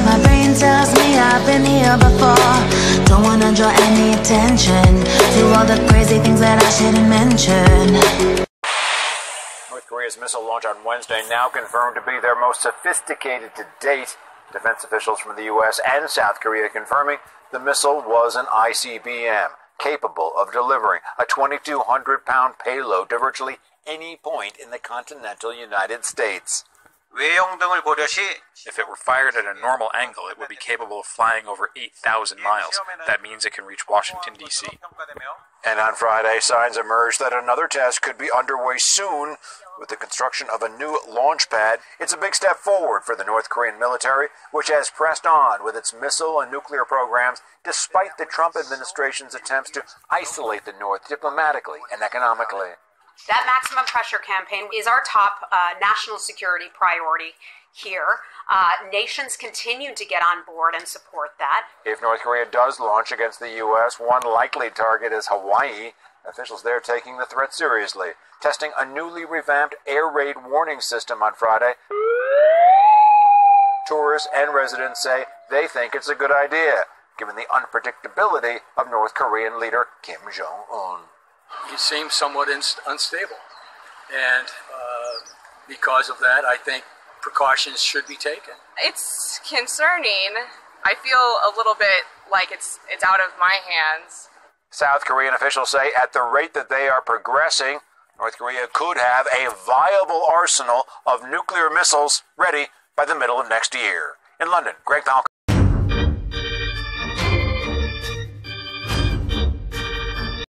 but my brain tells me I've been here before. Don't wanna draw any attention to all the crazy things that I shouldn't mention. North Korea's missile launch on Wednesday now confirmed to be their most sophisticated to date. Defense officials from the U.S. and South Korea confirming the missile was an ICBM capable of delivering a 2,200 pound payload to virtually any point in the continental United States. 외형 등을 고려시 If it were fired at a normal angle, it would be capable of flying over 8,000 miles. That means it can reach Washington, D.C. 평가되며 And on Friday, signs emerged that another test could be underway soon with the construction of a new launch pad. It's a big step forward for the North Korean military, which has pressed on with its missile and nuclear programs despite the Trump administration's attempts to isolate the North diplomatically and economically. That maximum pressure campaign is our top uh, national security priority here. Uh, nations continue to get on board and support that. If North Korea does launch against the U.S., one likely target is Hawaii. Officials there taking the threat seriously, testing a newly revamped air raid warning system on Friday. Tourists and residents say they think it's a good idea, given the unpredictability of North Korean leader Kim Jong un. He seems somewhat inst- unstable. And uh, because of that, I think precautions should be taken. It's concerning. I feel a little bit like it's it's out of my hands. South Korean officials say at the rate that they are progressing, North Korea could have a viable arsenal of nuclear missiles ready by the middle of next year. In London, Greg Palkot.